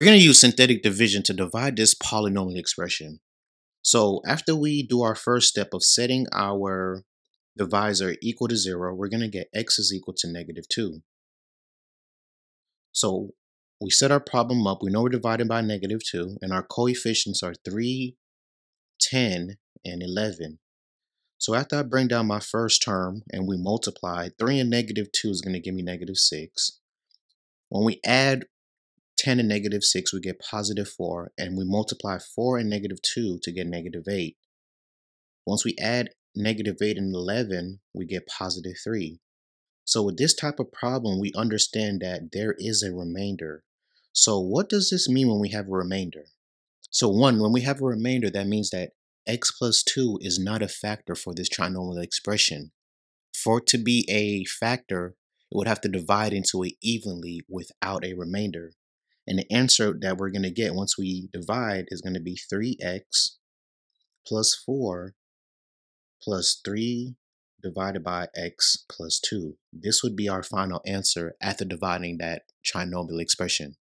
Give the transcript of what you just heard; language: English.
We're going to use synthetic division to divide this polynomial expression. So after we do our first step of setting our divisor equal to 0, we're going to get x is equal to negative 2. So we set our problem up. We know we're dividing by negative 2, and our coefficients are 3, 10, and 11. So after I bring down my first term and we multiply, 3 and negative 2 is going to give me negative 6. When we add 10 and negative 6, we get positive 4, and we multiply 4 and negative 2 to get negative 8. Once we add negative 8 and 11, we get positive 3. So with this type of problem, we understand that there is a remainder. So what does this mean when we have a remainder? So one, when we have a remainder, that means that x plus 2 is not a factor for this trinomial expression. For it to be a factor, it would have to divide into it evenly without a remainder. And the answer that we're going to get once we divide is going to be 3x plus 4 plus 3 divided by x plus 2. This would be our final answer after dividing that trinomial expression.